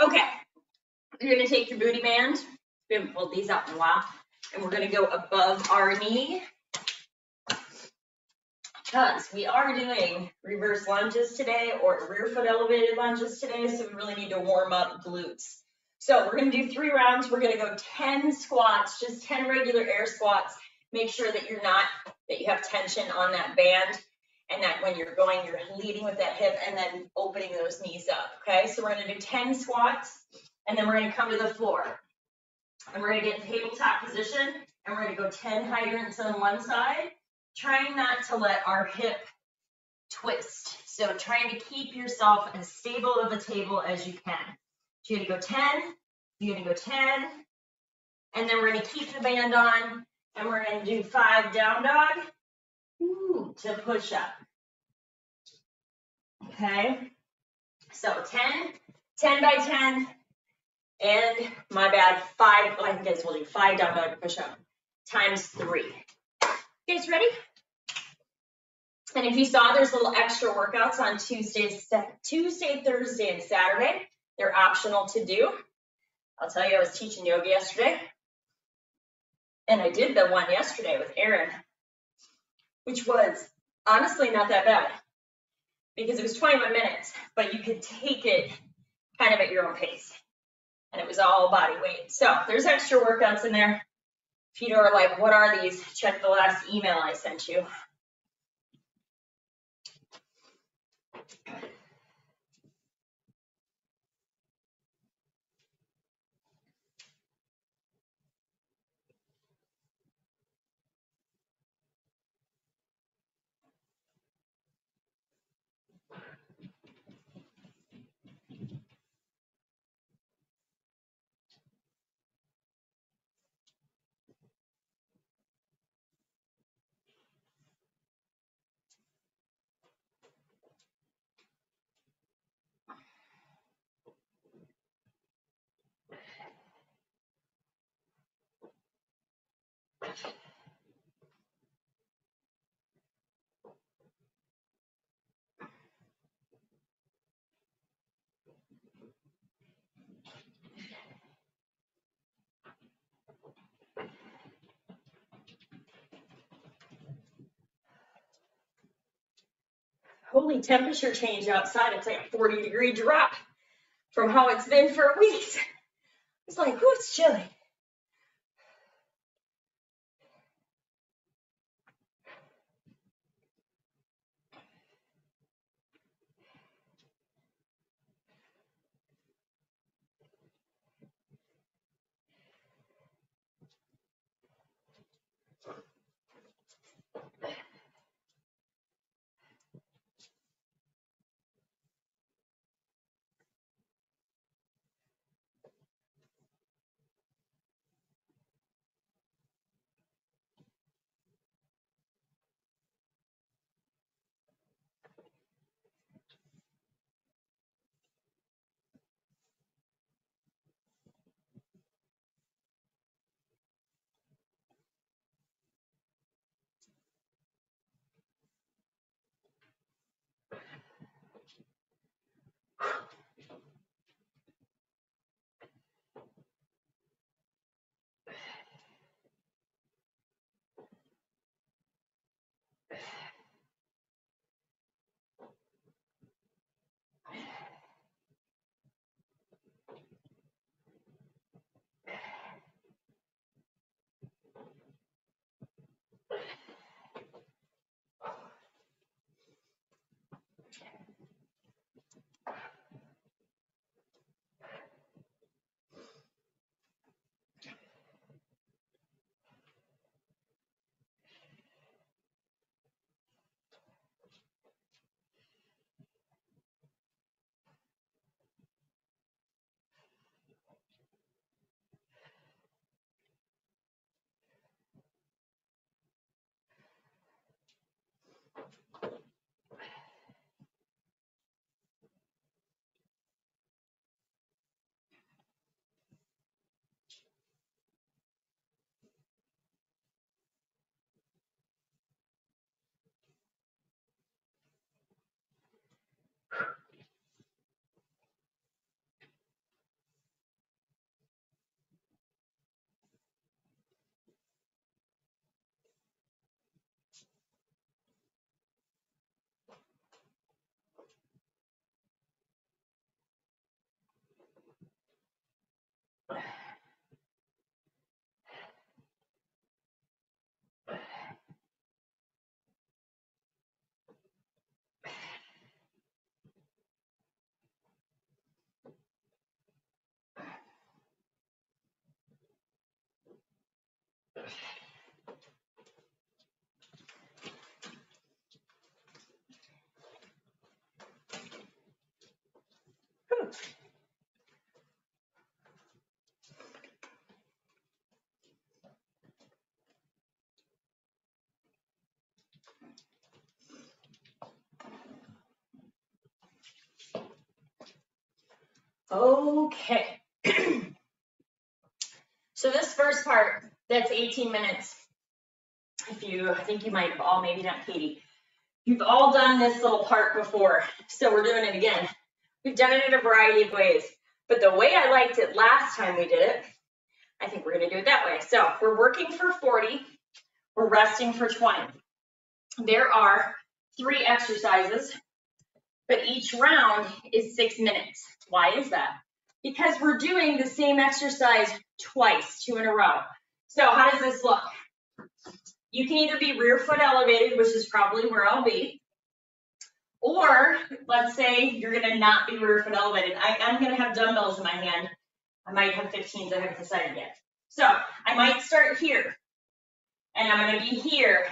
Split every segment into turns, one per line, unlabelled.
Okay, you're gonna take your booty band, we haven't pulled these out in a while, and we're gonna go above our knee. Because we are doing reverse lunges today or rear foot elevated lunges today, so we really need to warm up glutes. So we're gonna do three rounds, we're gonna go ten squats, just ten regular air squats. Make sure that you're not, that you have tension on that band and that when you're going, you're leading with that hip and then opening those knees up, okay? So we're gonna do ten squats and then we're gonna come to the floor. And we're gonna get tabletop position and we're gonna go ten hydrants on one side, trying not to let our hip twist. So trying to keep yourself as stable of a table as you can. So you're gonna go ten, you're gonna go ten, and then we're gonna keep the band on and we're gonna do five down dog to push up. Okay, so 10, 10 by 10, and my bad, five, oh, I guess we'll do five down dog push up times three. You guys ready? And if you saw, there's little extra workouts on Tuesday, Tuesday, Thursday, and Saturday. They're optional to do. I'll tell you, I was teaching yoga yesterday. And I did the one yesterday with Erin, which was honestly not that bad because it was 21 minutes, but you could take it kind of at your own pace. And it was all body weight. So there's extra workouts in there. If you are like, what are these? Check the last email I sent you. Holy temperature change outside. It's like a 40 degree drop from how it's been for weeks. It's like, oh, it's chilly. Okay. so this first part, that's 18 minutes. If you, I think you might have all, maybe not Katie. You've all done this little part before, so we're doing it again. We've done it in a variety of ways, but the way I liked it last time we did it, I think we're gonna do it that way. So we're working for 40, we're resting for 20. There are three exercises, but each round is six minutes. Why is that? Because we're doing the same exercise twice, two in a row. So how does this look? You can either be rear foot elevated, which is probably where I'll be, or let's say you're gonna not be rear foot elevated. I, I'm gonna have dumbbells in my hand. I might have 15s, I haven't decided yet. So I might start here, and I'm gonna be here,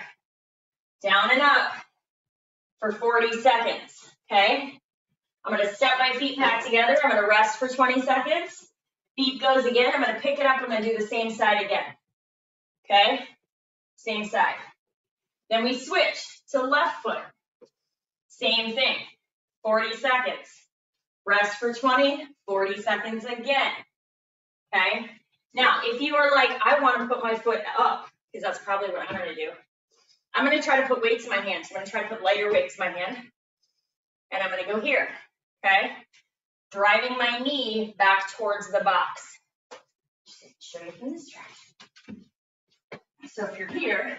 down and up for 40 seconds, okay? I'm gonna step my feet back together, I'm gonna rest for 20 seconds. Feet goes again, I'm gonna pick it up, I'm gonna do the same side again. Okay? Same side. Then we switch to left foot. Same thing, 40 seconds. Rest for 20, 40 seconds again. Okay? Now, if you are like, I wanna put my foot up, because that's probably what I'm gonna do. I'm gonna try to put weights in my hands. I'm gonna try to put lighter weights in my hand. And I'm gonna go here okay? Driving my knee back towards the box. Show you from this. So if you're here,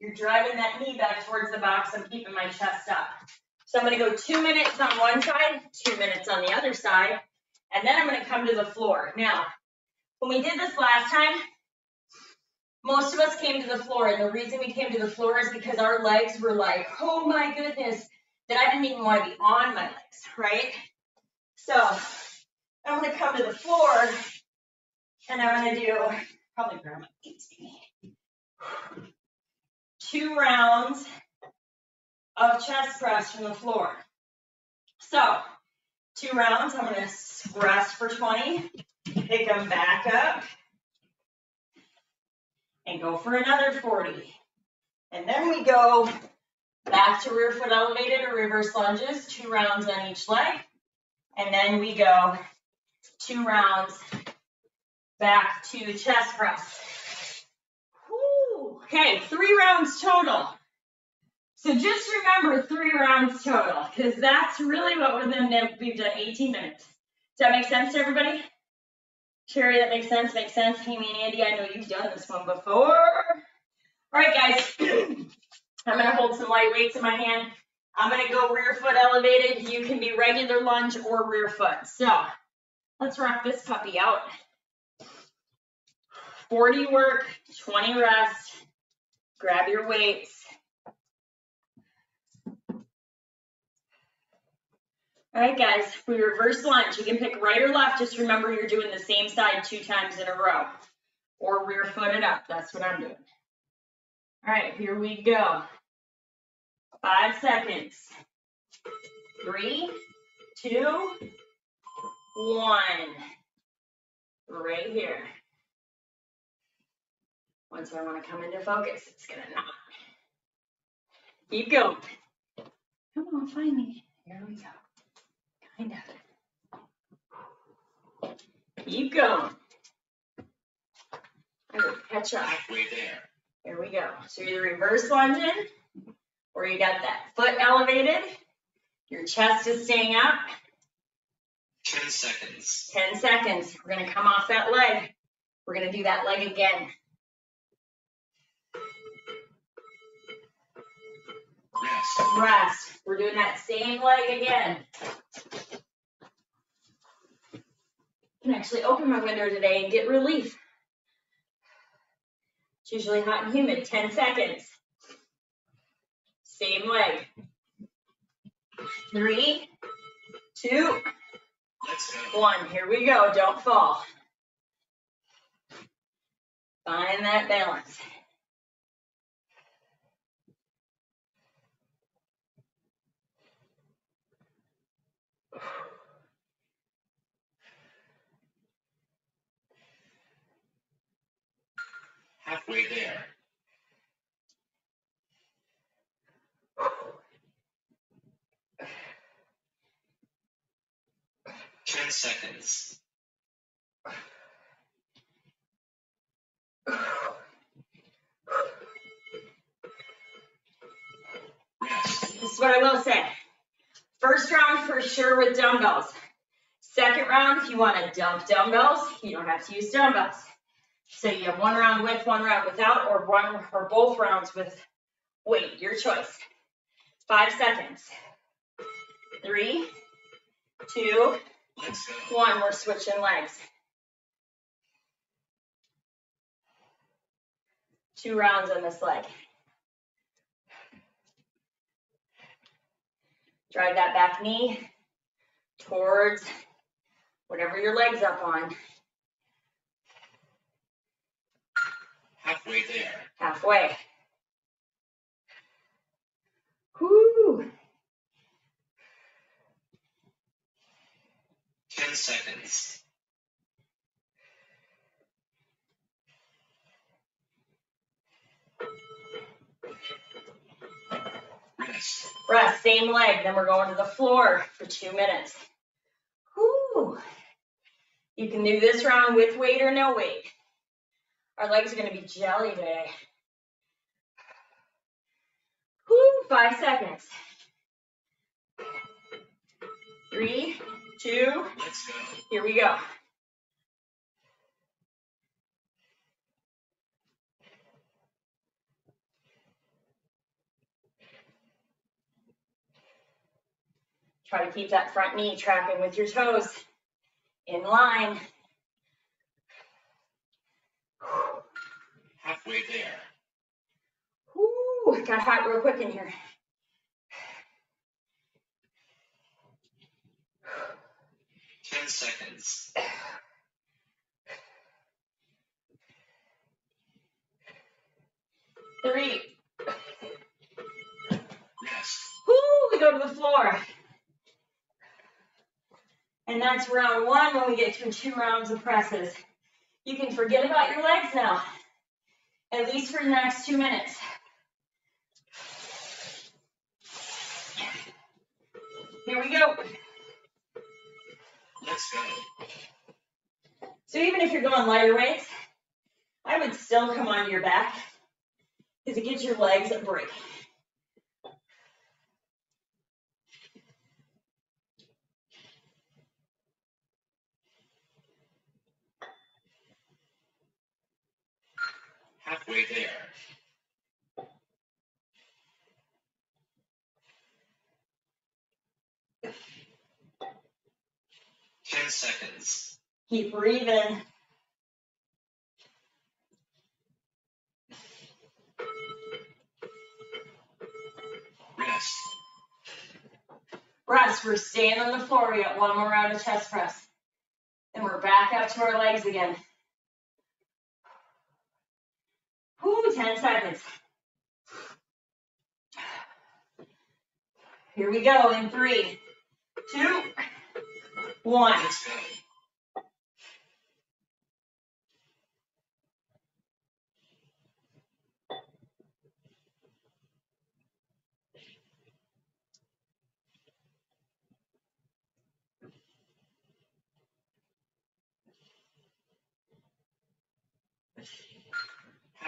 you're driving that knee back towards the box. I'm keeping my chest up. So I'm gonna go two minutes on one side, two minutes on the other side, and then I'm gonna come to the floor. Now, when we did this last time, most of us came to the floor, and the reason we came to the floor is because our legs were like, oh my goodness, that I didn't even want to be on my legs, right? So I'm gonna come to the floor and I'm gonna do, probably grab my feet Two rounds of chest press from the floor. So two rounds, I'm gonna rest for 20, pick them back up and go for another 40. And then we go back to rear foot elevated or reverse lunges, two rounds on each leg. And then we go two rounds back to chest press. Okay, three rounds total. So just remember three rounds total, because that's really what we're gonna, we've done 18 minutes. Does that make sense to everybody? Sherry, that makes sense, makes sense. Amy and Andy, I know you've done this one before. All right, guys. I'm gonna hold some light weights in my hand. I'm gonna go rear foot elevated. You can be regular lunge or rear foot. So let's rock this puppy out. 40 work, 20 rest. Grab your weights. All right, guys, we reverse lunge. You can pick right or left. Just remember you're doing the same side two times in a row. Or rear foot it up. That's what I'm doing. All right, here we go. Five seconds. Three, two, one. Right here. Once I want to come into focus, it's gonna not. Keep going. Come on, find me. Here we go. Kind of. Keep going. I will catch up.
Halfway there.
Here we go. So you're the reverse lunging, or you got that foot elevated, your chest is staying up,
Ten seconds.
ten seconds. We're gonna come off that leg. We're gonna do that leg again.
Rest.
Rest. We're doing that same leg again. I Can actually open my window today and get relief. It's usually hot and humid, ten seconds. Same leg. Three, two, one. Here we go. Don't fall. Find that balance.
Halfway there. Ten seconds.
This is what I will say. First round for sure with dumbbells. Second round, if you want to dump dumbbells, you don't have to use dumbbells. So you have one round with, one round without, or one or both rounds with weight, your choice. Five seconds. Three, two. One, we're switching legs. Two rounds on this leg. Drive that back knee towards whatever your leg's up on,
Halfway there.
halfway.
10 seconds. Rest.
Rest, same leg. Then we're going to the floor for two minutes. You can do this round with weight or no weight. Our legs are going to be jelly today. Five seconds. Three, two,
Let's go.
here we go. Try to keep that front knee tracking with your toes in line.
Halfway there.
Whoo, got hot real quick in here.
Ten seconds.
Three,
Rest.
whoo, we go to the floor. And that's round one when we get through two rounds of presses. You can forget about your legs now, at least for the next two minutes. Here we go.
Let's go.
So even if you're going lighter weights, I would still come onto your back because it gives your legs a break.
Halfway there. Ten seconds.
Keep breathing.
Rest.
Rest, we're staying on the floor. We got one more round of chest press. And we're back up to our legs again. Whoo, 10 seconds. Here we go in three, two, one.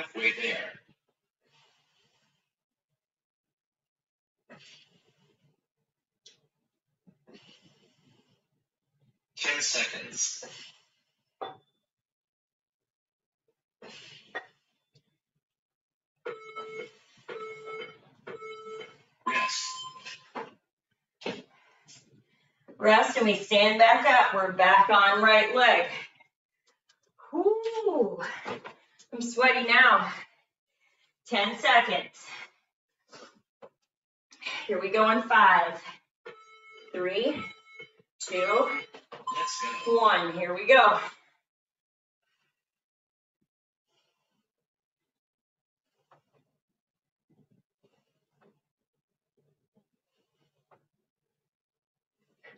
Halfway there. Ten seconds. Rest.
Rest and we stand back up. We're back on right leg. Whoo, I'm sweaty now. 10 seconds. Here we go in five, three, two, one. Here we go.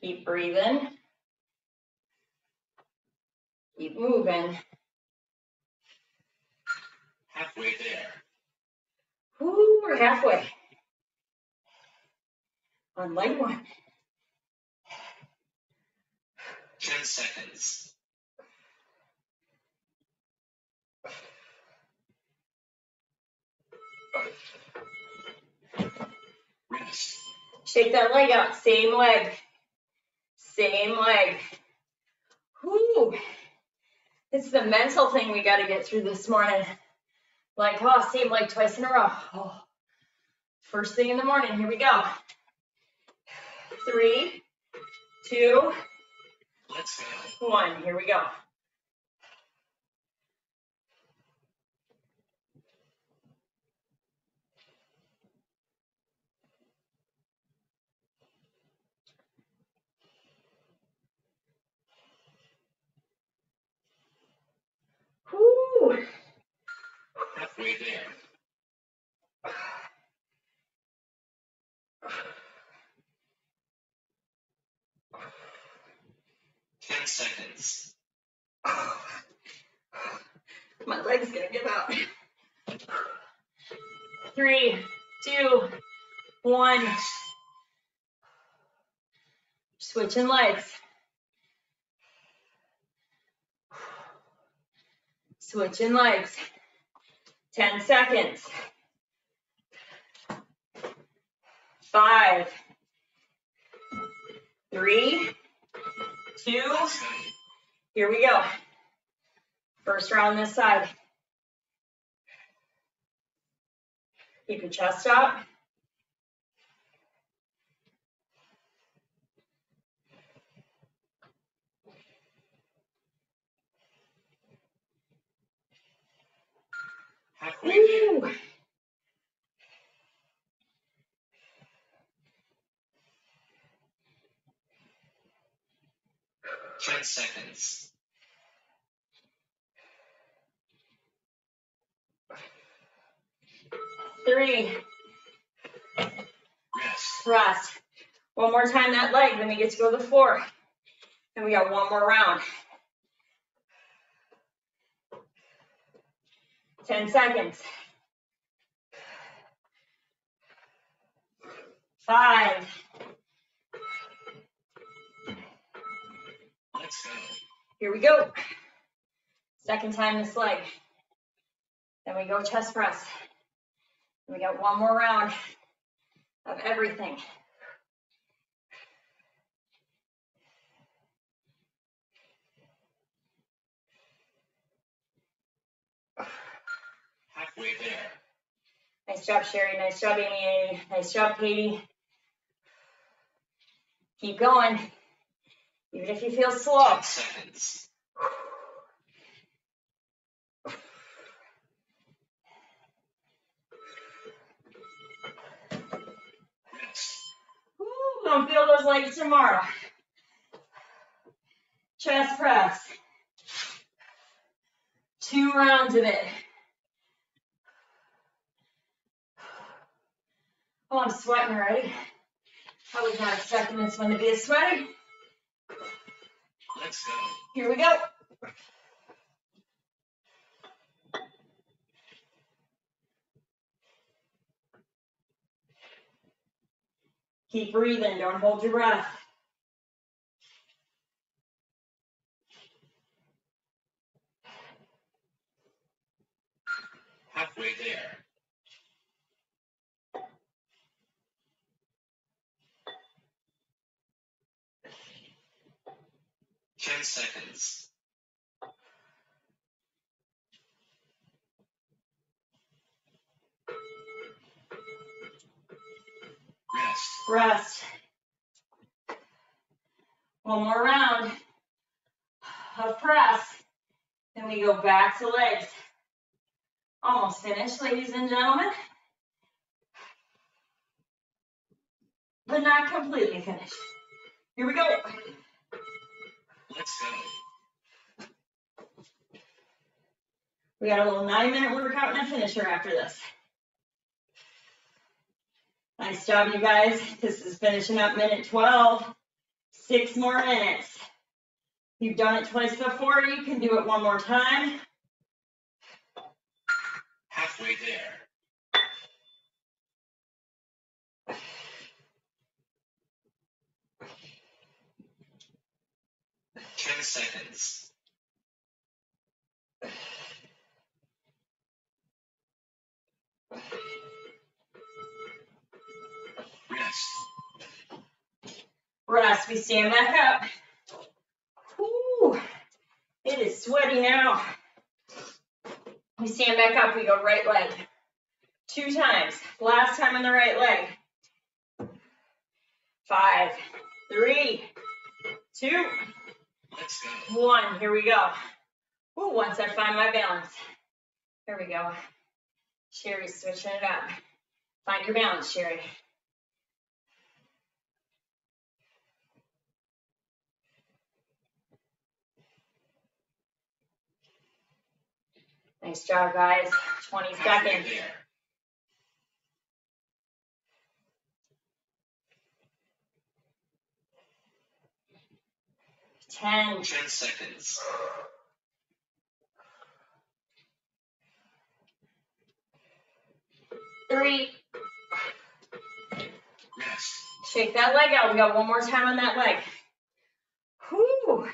Keep breathing. Keep moving.
Halfway there.
Whoo, we're halfway. On leg one.
Ten seconds. Rest.
Shake that leg out, same leg. Same leg. Whoo. It's the mental thing we gotta get through this morning. Like, oh, same leg twice in a row. Oh. First thing in the morning, here we go. Three, two, one, here we go. Whoo.
Halfway there. Ten seconds.
My leg's gonna give out. Three, two, one. Switching legs. Switching legs. 10 seconds. Five, three, two, here we go. First round this side. Keep your chest out.
Halfway there.
Woo.
Seconds.
Three,
Rest.
rest. One more time that leg, then we get to go to the floor. And we got one more round. 10 seconds. Five,
Let's go.
Here we go. Second time this leg. Then we go chest press. We got one more round of everything. Nice job, Sherry. Nice job, Amy. Nice job, Katie. Keep going. Even if you feel slow.
Ten seconds.
Don't feel those legs tomorrow. Chest press. Two rounds of it. Oh, I'm sweating already. I was not expecting this one to be as sweaty.
Let's go.
Here we go. Keep breathing, don't hold your breath.
Halfway there. Ten seconds. Rest.
Rest. One more round of press. Then we go back to legs. Almost finished, ladies and gentlemen. But not completely finished. Here we go.
Let's go.
We got a little nine minute workout and a finisher after this. Nice job, you guys. This is finishing up minute 12. Six more minutes. You've done it twice before. You can do it one more time.
Halfway there. Seconds. Rest.
Rest, we stand back up. Whoo, it is sweaty now. We stand back up, we go right leg. Two times, last time on the right leg. Five, three, two. One, here we go. Ooh, once I find my balance. Here we go. Sherry's switching it up. Find your balance, Sherry. Nice job, guys. 20 seconds.
There.
Ten,
Ten seconds.
three,
Rest.
shake that leg out. We got one more time on that leg. Whew.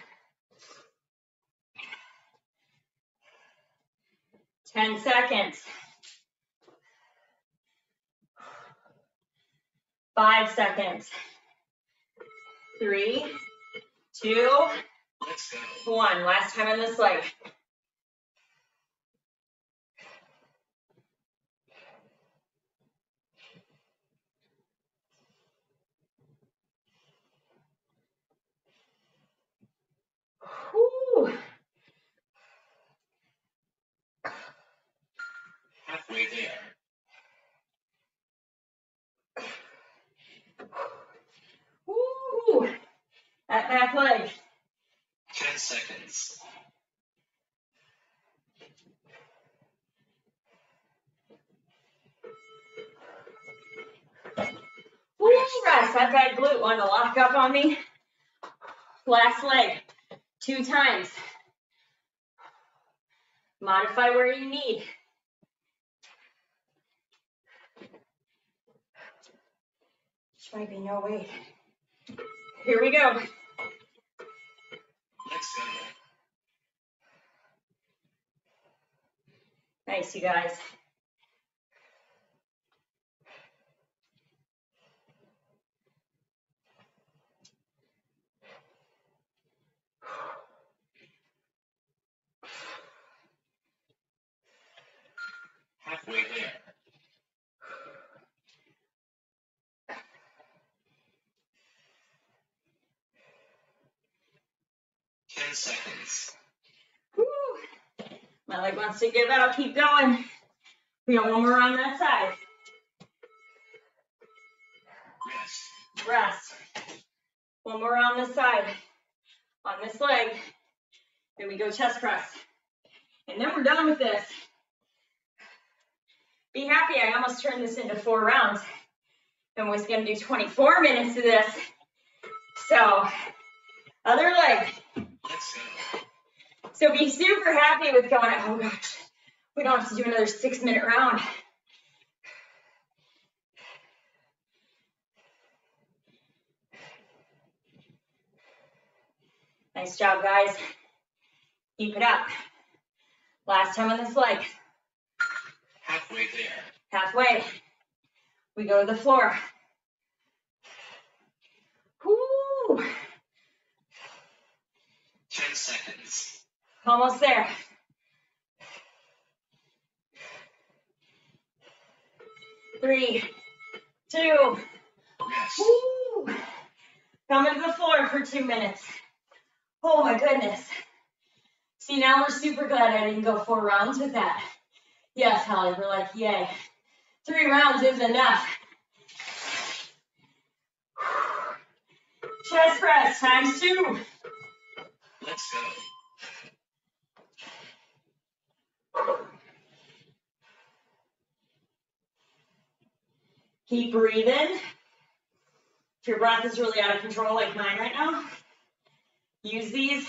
Ten seconds. Five seconds. Three, two, one. Last time on this leg.
Halfway there.
Woo! That back leg.
Ten seconds.
Woo, rest. That back glute wanted to lock up on me. Last leg. Two times. Modify where you need. Which might be no weight. Here we
go.
Nice, you guys.
Halfway there. Ten seconds.
Woo. My leg wants to give out. Keep going. We got one more on that side.
Rest.
Rest. One more on this side. On this leg. Then we go chest press. And then we're done with this. Be happy I almost turned this into four rounds. And was gonna do 24 minutes of this. So, other leg. So be super happy with going, oh gosh, we don't have to do another six minute round. Nice job, guys. Keep it up. Last time on this leg,
Halfway there.
halfway. We go to the floor. Whoo,
Ten seconds.
Almost there. Three, two. Woo! Coming to the floor for two minutes. Oh my goodness. See, now we're super glad I didn't go four rounds with that. Yes, Holly, we're like, yay. Three rounds is enough. Chest press times two.
Let's go.
Keep breathing. If your breath is really out of control like mine right now, use these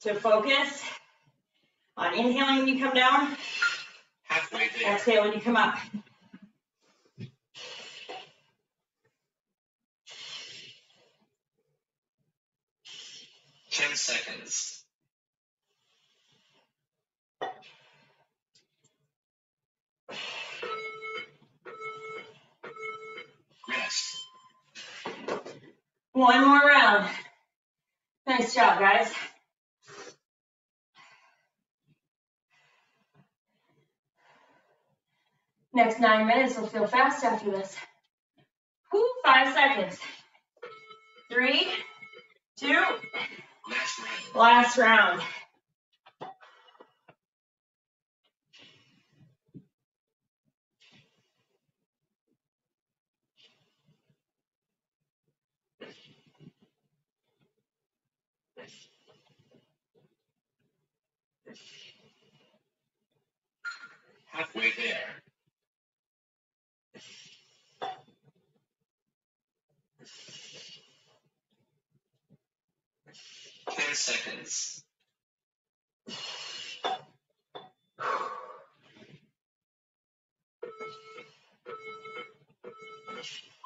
to focus on inhaling when you come down, exhale when you come up.
Ten seconds.
One more round. Nice job, guys. Next nine minutes will feel fast after this. Whew, five seconds. Three, two,
Last round.
last round.
Halfway there. Ten seconds.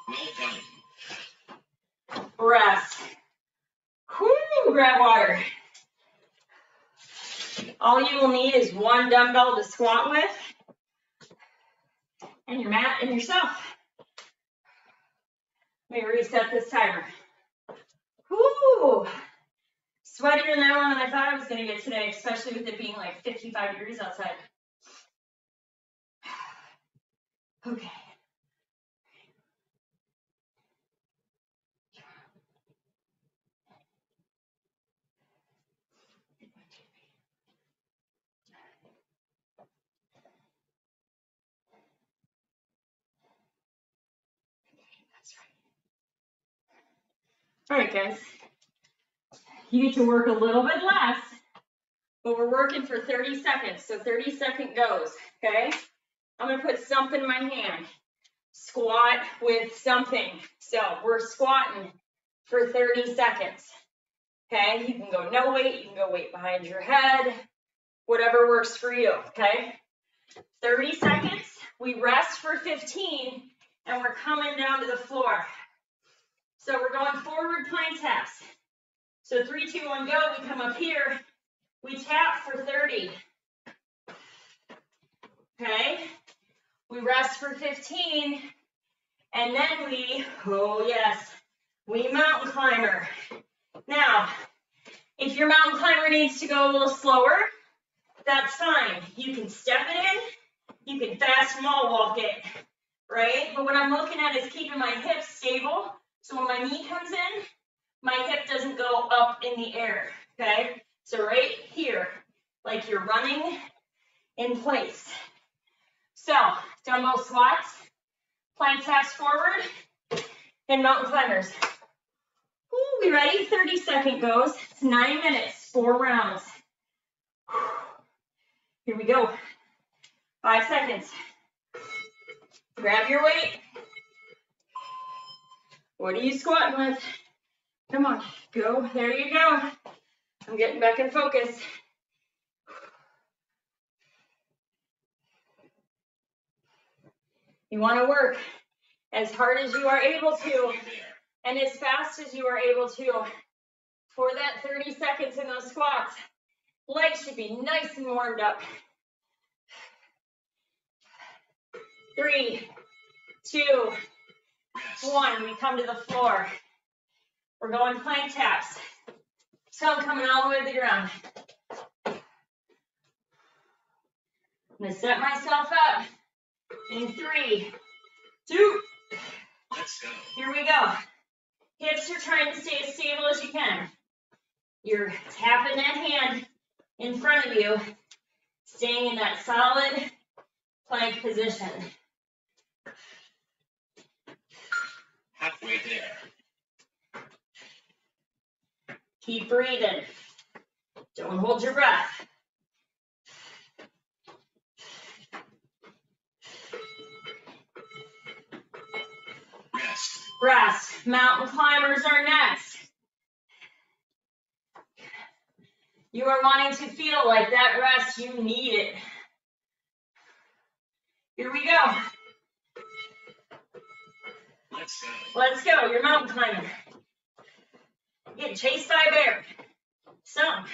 Well done.
Rest. Whew, grab water. All you will need is one dumbbell to squat with. And your mat and yourself. Let me reset this timer. Whoo! Sweatier than one than I thought I was gonna get today, especially with it being like fifty-five degrees outside. Okay. All right, guys. You get to work a little bit less, but we're working for 30 seconds. So 30 second goes, okay? I'm gonna put something in my hand. Squat with something. So we're squatting for 30 seconds. Okay, you can go no weight, you can go weight behind your head, whatever works for you, okay? 30 seconds, we rest for 15, and we're coming down to the floor. So we're going forward plank taps. So three, two, one, go. We come up here. We tap for 30. Okay. We rest for 15. And then we, oh yes, we mountain climber. Now, if your mountain climber needs to go a little slower, that's fine. You can step it in. You can fast wall walk it, right? But what I'm looking at is keeping my hips stable so when my knee comes in, my hip doesn't go up in the air, okay? So right here, like you're running in place. So dumbbell squats, plank taps forward, and mountain climbers. Ooh, we ready? 30 second goes. It's nine minutes, four rounds. Here we go. Five seconds. Grab your weight. What are you squatting with? Come on, go. There you go. I'm getting back in focus. You want to work as hard as you are able to and as fast as you are able to for that 30 seconds in those squats. Legs should be nice and warmed up. Three, two, one, we come to the floor. We're going plank taps. So I'm coming all the way to the ground. I'm gonna set myself up in three, two,
Let's go.
here we go. Hips are trying to stay as stable as you can. You're tapping that hand in front of you, staying in that solid plank position.
Halfway there.
Keep breathing. Don't hold your breath.
Rest.
Rest. Mountain climbers are next. You are wanting to feel like that rest, you need it. Here we go.
Let's go.
Let's go. You're mountain climbing. Get chased by a bear. some.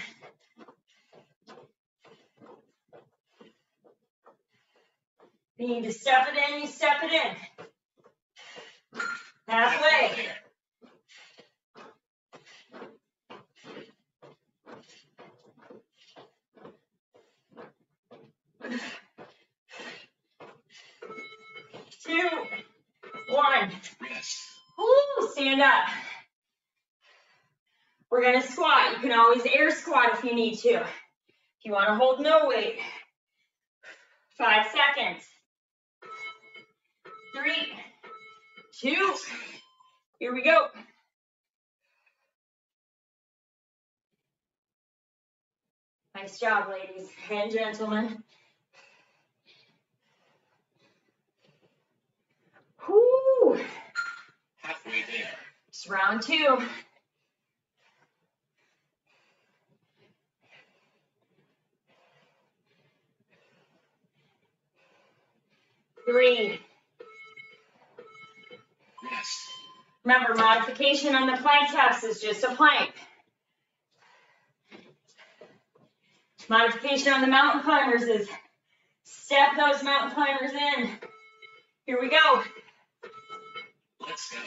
You need to step it in, you step it in. Halfway. Two, one. Ooh, stand up. We're gonna squat. You can always air squat if you need to. If you wanna hold no weight. Five seconds. Three, two, here we go. Nice job, ladies and gentlemen. Whoo,
Halfway there.
it's round two. Three.
Rest.
Remember, modification on the plank taps is just a plank. Modification on the mountain climbers is step those mountain climbers in. Here we go.
Let's go.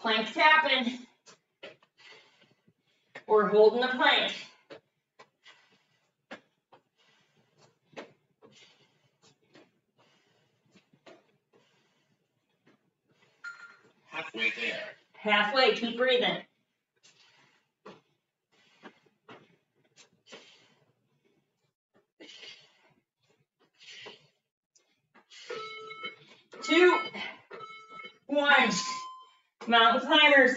Plank tapping. We're holding the plank.
Halfway there.
Halfway, keep breathing. Two, one, mountain climbers.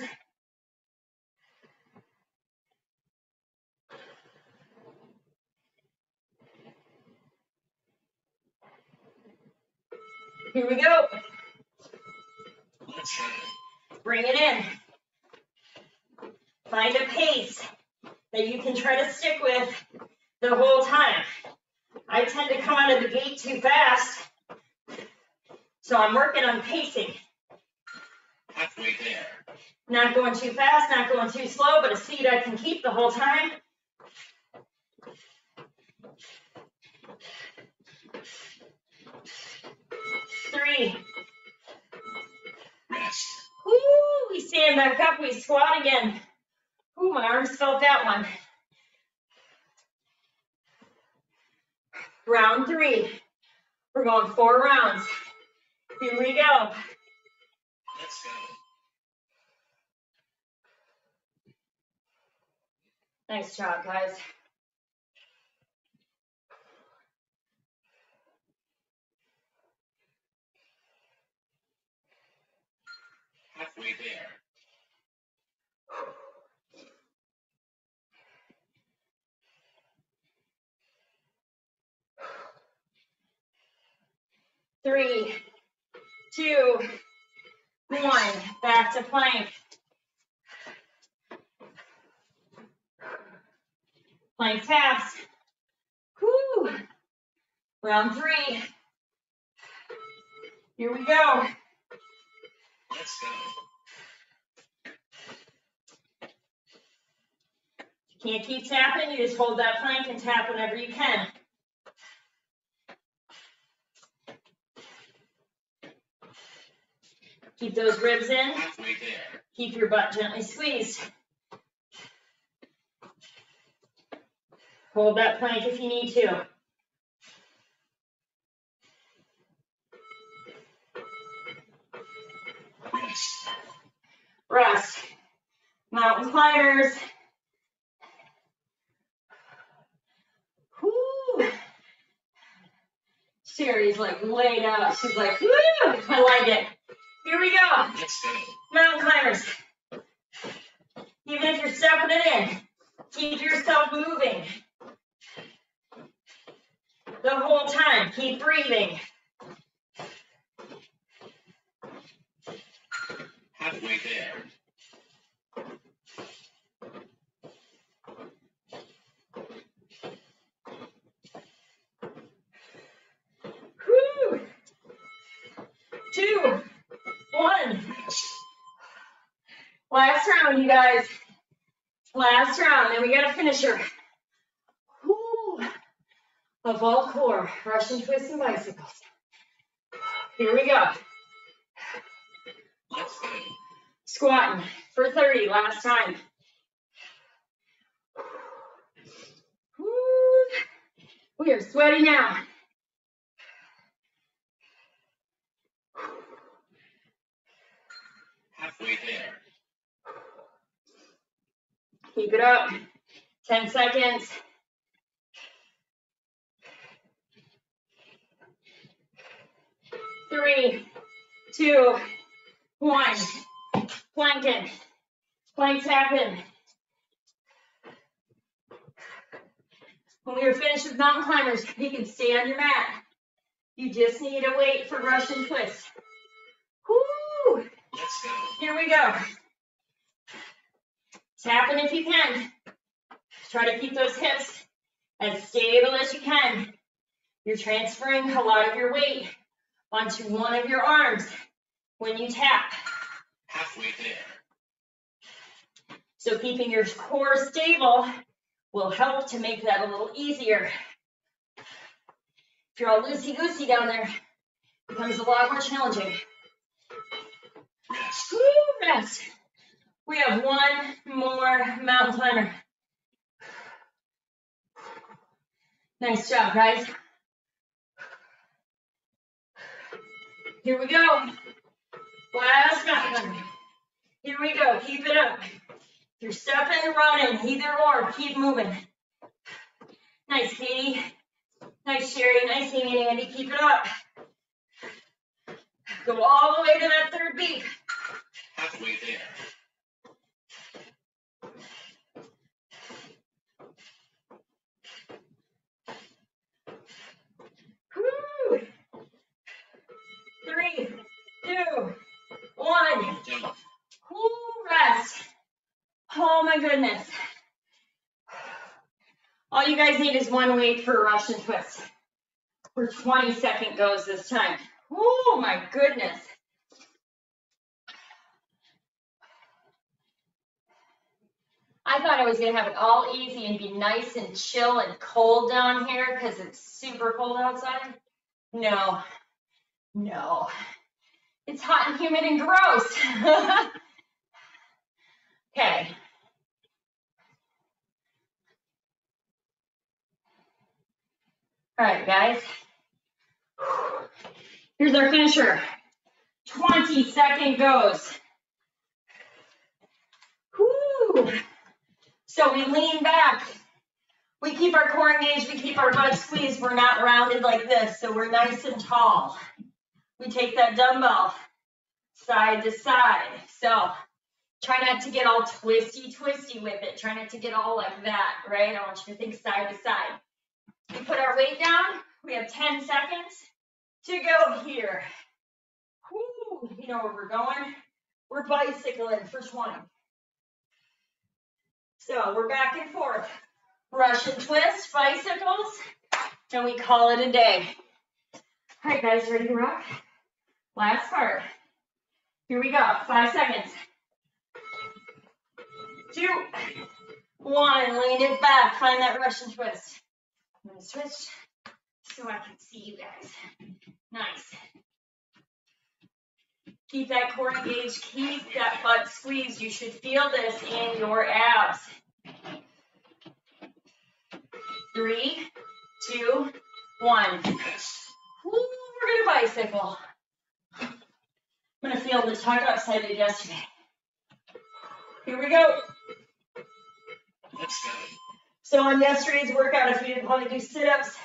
Here we go. Bring it in. Find a pace that you can try to stick with the whole time. I tend to come out of the gate too fast, so I'm working on pacing.
Halfway there.
Not going too fast, not going too slow, but a speed I can keep the whole time. Three. Woo, we stand back up, we squat again. Ooh, my arms felt that one. Round three. We're going four rounds. Here we go.
Let's go.
Nice job, guys.
Halfway there.
Three, two, one. Back to plank. Plank taps. Whoo. Round three. Here we go.
Let's go.
You can't keep tapping, you just hold that plank and tap whenever you can. Keep those ribs in, keep your butt gently squeezed. Hold that plank if you need to.
Rest.
Mountain climbers. Whoo. Sherry's like laid out. She's like, whoo, I like it. Here we go. Mountain climbers. Even if you're stepping it in, keep yourself moving. The whole time, keep breathing.
Halfway there.
You guys. Last round, then we got a finisher. Whoo. A vault core, Russian twists and bicycles. Here we go. Squatting for 30, last time. We are sweaty now. It up. 10 seconds. Three, two, one. Planking. Planks happen. When we are finished with mountain climbers, you can stay on your mat. You just need to wait for Russian twist. Whoo! Here we go. Tap in if you can. Try to keep those hips as stable as you can. You're transferring a lot of your weight onto one of your arms when you tap.
Halfway there.
So keeping your core stable will help to make that a little easier. If you're all loosey-goosey down there, it becomes a lot more challenging.
Rest.
Woo, rest. We have one more mountain climber. Nice job, guys. Here we go. Last mountain. Here we go. Keep it up. You're stepping, running, either or, keep moving. Nice, Katie. Nice, Sherry. Nice, Amy and Andy. Keep it up. Go all the way to that third beat.
Halfway there.
Woo! Three, two, one.
Don't.
Woo, Oh my goodness. All you guys need is one weight for a Russian twist. For 20 second goes this time. Oh my goodness. I thought I was gonna have it all easy and be nice and chill and cold down here because it's super cold outside. No, no. It's hot and humid and gross. okay. All right, guys. Here's our finisher. 20 second goes. So we lean back. We keep our core engaged, we keep our butt squeezed. We're not rounded like this, so we're nice and tall. We take that dumbbell side to side. So try not to get all twisty, twisty with it. Try not to get all like that, right? I want you to think side to side. We put our weight down. We have 10 seconds to go here. You know where we're going? We're bicycling for 20. So we're back and forth. Russian twist, bicycles, and we call it a day. All right, guys, ready to rock? Last part. Here we go, five seconds. Two, one, lean it back, find that Russian twist. I'm gonna switch so I can see you guys. Nice. Keep that core engaged, keep that butt squeezed. You should feel this in your abs. Three, two, one. Woo, we're gonna bicycle. I'm gonna feel the tuck ups I did yesterday. Here we go. So on yesterday's workout, if you didn't want to do sit-ups,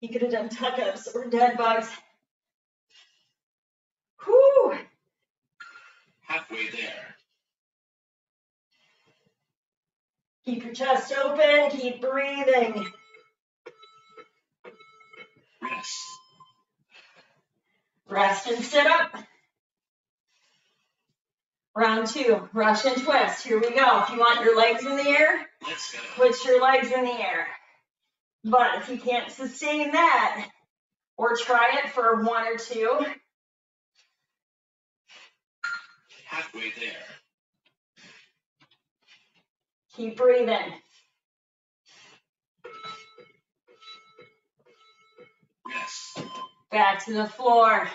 you could have done tuck-ups or dead bugs. Whoo!
Halfway there.
Keep your chest open, keep breathing.
Rest.
Rest and sit up. Round two, Russian twist. Here we go. If you want your legs in the air,
Let's
put your legs in the air. But if you can't sustain that, or try it for one or two,
Halfway there.
Keep breathing.
Rest.
Back to the floor.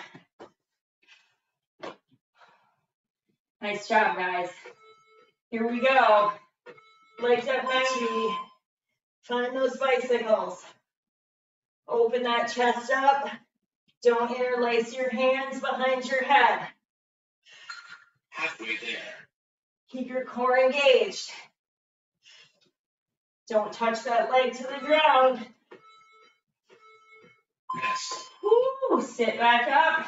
Nice job, guys. Here we go. Legs up 90. Find those bicycles. Open that chest up. Don't interlace your hands behind your head.
Halfway there.
Keep your core engaged. Don't touch that leg to the ground.
Rest.
Woo, sit back up.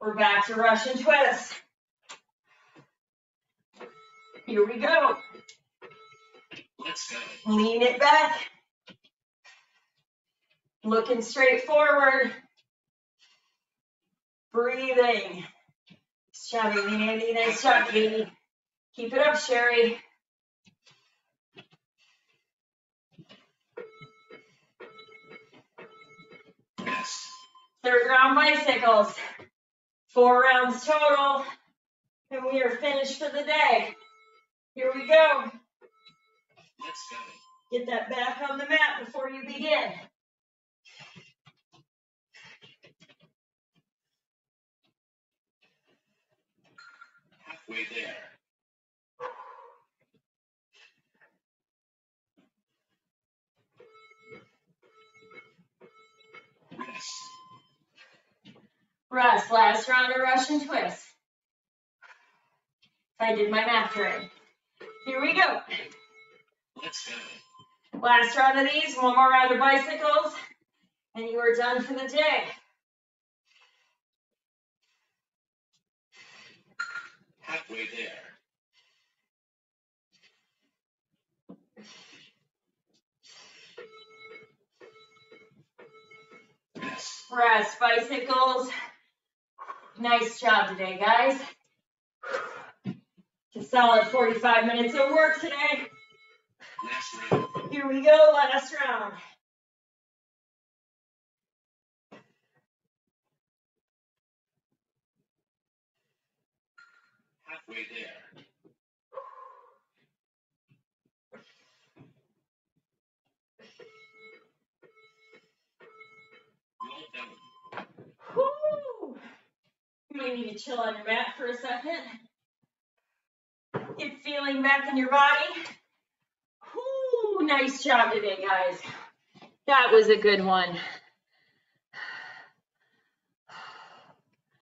We're back to Russian twist. Here we go. Lean it back. Looking straight forward. Breathing. Nice job, Amy, Andy. Nice job, Katie. Keep it up, Sherry. Third round bicycles. Four rounds total. And we are finished for the day. Here we go.
Let's go.
Get that back on the mat before you begin.
Halfway there. Rest.
Rest, last round of Russian twist. If I did my math right. Here we go. Last round of these, one more round of bicycles, and you are done for the day.
Halfway there. Rest,
bicycles. Nice job today, guys. It's a solid 45 minutes of work today. Here we go, last round.
Halfway there.
Whoo! You may need to chill on your mat for a second. Get feeling back in your body. Whoo! Nice job today, guys. That was a good one.